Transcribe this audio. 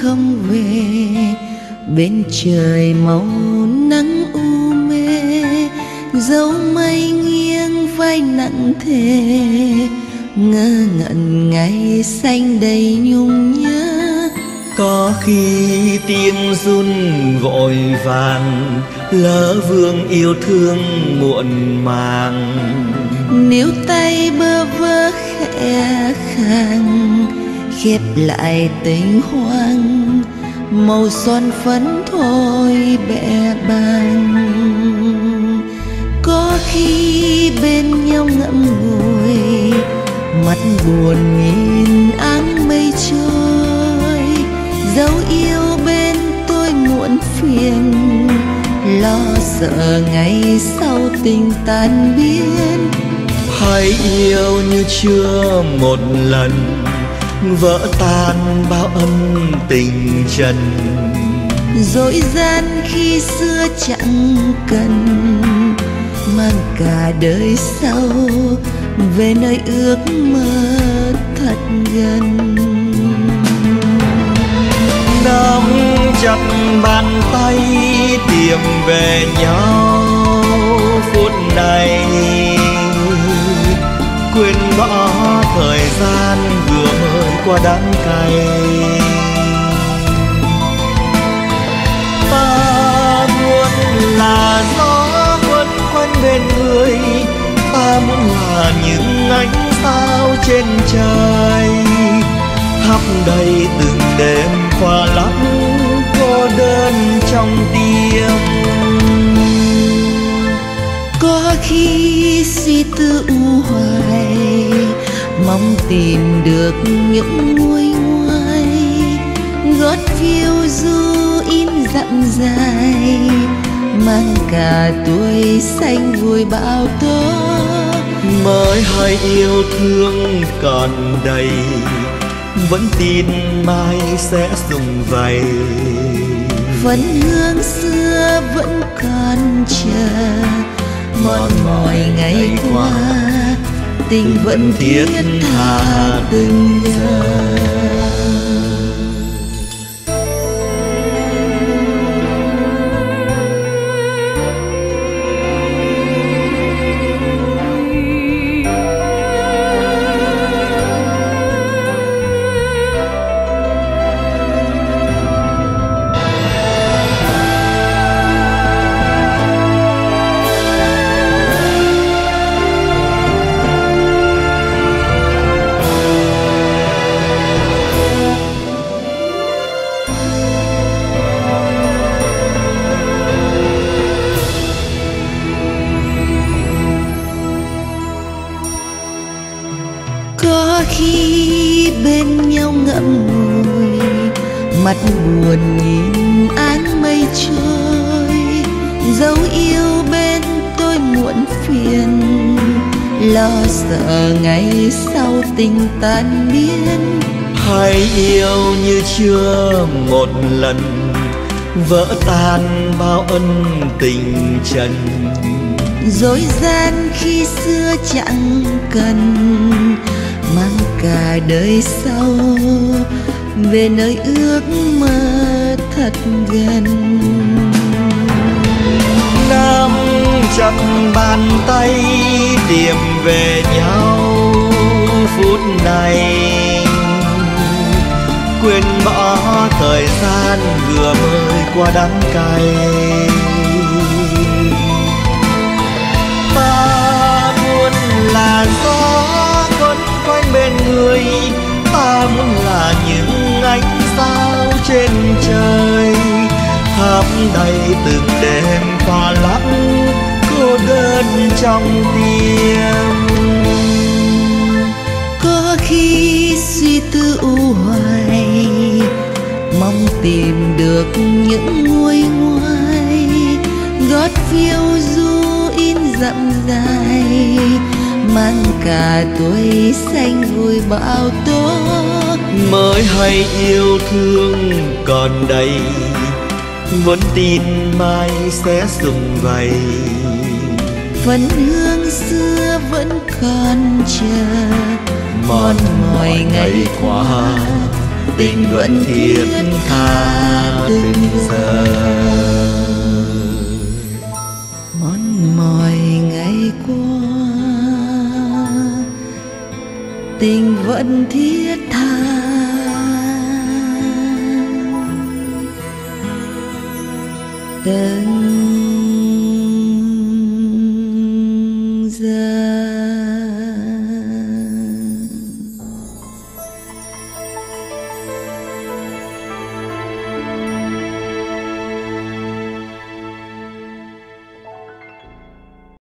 không về. Bên trời màu nắng u mê, dấu mây nghiêng vai nặng thề. Ngơ ngẩn ngày xanh đầy nhung nhớ, có khi tiếng run vội vàng. Lỡ vương yêu thương muộn màng. Nếu tay bơ vơ khẽ khàng khép lại tình hoang. Màu son phấn thôi bẹ bàng. Có khi bên nhau ngậm ngùi, mắt buồn nhìn áng mây trôi. Dấu yêu bên tôi muộn phiền, lo sợ ngày sau tình tan biến. Hãy yêu như chưa một lần vỡ tan bao ân tình trần. Dối gian khi xưa chẳng cần mang cả đời sau về nơi ước mơ thật gần. Nắm chặt bàn tay tìm về nhau phút này quên bỏ thời gian qua đắng cay ta muốn là gió quấn quanh bên người, ta muốn là những ánh sao trên trời. Thắp đầy từng đêm qua lắm cô đơn trong tim. Có khi suy tư u hoài mong tìm được những nguôi ngoai gót phiêu du in dặm dài mang cả tuổi xanh vui bão tố. Mới hay yêu thương còn đầy vẫn tin mai sẽ dùng vầy. Vẫn hương xưa vẫn còn chờ mòn mỏi ngày qua tình vẫn thiết tha từng mắt buồn nhìn áng mây trôi. Dấu yêu bên tôi muộn phiền. Lo sợ ngày sau tình tan biến. Hãy yêu như chưa một lần. Vỡ tan bao ân tình trần. Dối gian khi xưa chẳng cần. Mang cả đời sau về nơi ước mơ thật gần. Nắm chặt bàn tay, tìm về nhau phút này. Quên bỏ thời gian vừa mới qua đắng cay. Ta muốn là gió quấn quanh bên người, ta muốn là những đầy từng đêm qua lắm cô đơn trong tim. Có khi suy tư u hoài mong tìm được những nguôi ngoai gót phiêu du in dặm dài mang cả tuổi xanh vui bão tố. Mới hay yêu thương còn đây vẫn tin mai sẽ sum vầy. Vẫn hương xưa vẫn còn chờ mòn mỏi ngày qua tình vẫn thiết tha từng giờ. Mòn mỏi ngày qua tình vẫn thiết từng